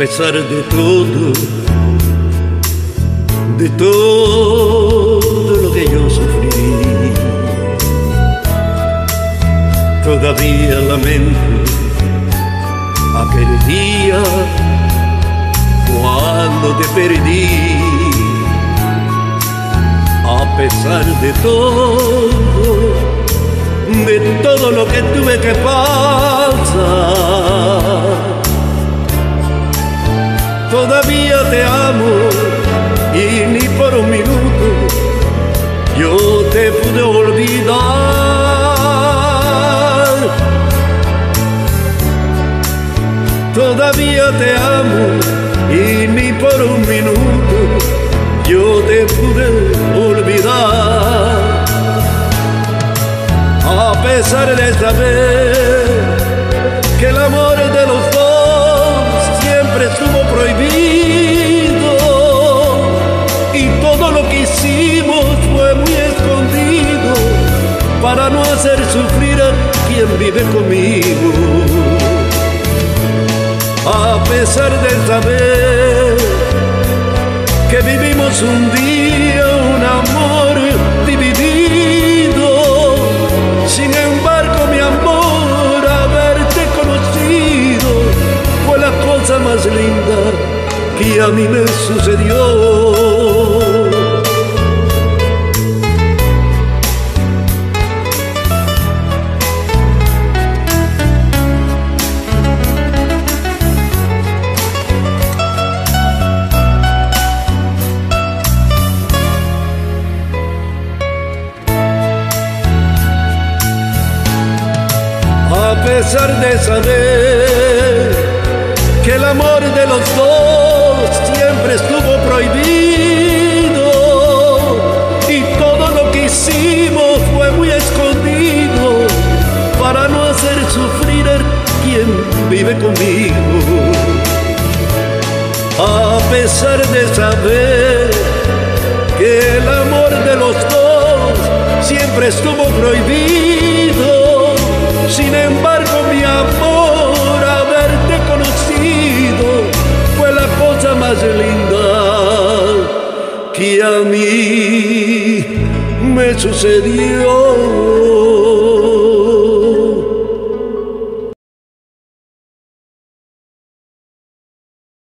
a pesar de todo, de todo lo que yo sufrí. Todavía lamento aquel día cuando te perdí. A pesar de todo, de todo lo que tuve que pasar todavía te amo y ni por un minuto yo te pude olvidar. Todavía te amo y ni por un minuto yo te pude olvidar. A pesar de que prohibido y todo lo que hicimos fue muy escondido para no hacer sufrir a quien vive conmigo. A pesar de saber que vivimos un día que a mí me sucedió. A pesar de saber que el amor de los dos siempre estuvo prohibido y todo lo que hicimos fue muy escondido para no hacer sufrir a quien vive conmigo. A pesar de saber que el amor de los dos siempre estuvo prohibido, sin embargo mi amor mí me sucedió.